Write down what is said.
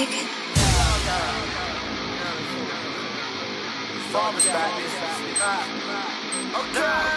Meg. Okay.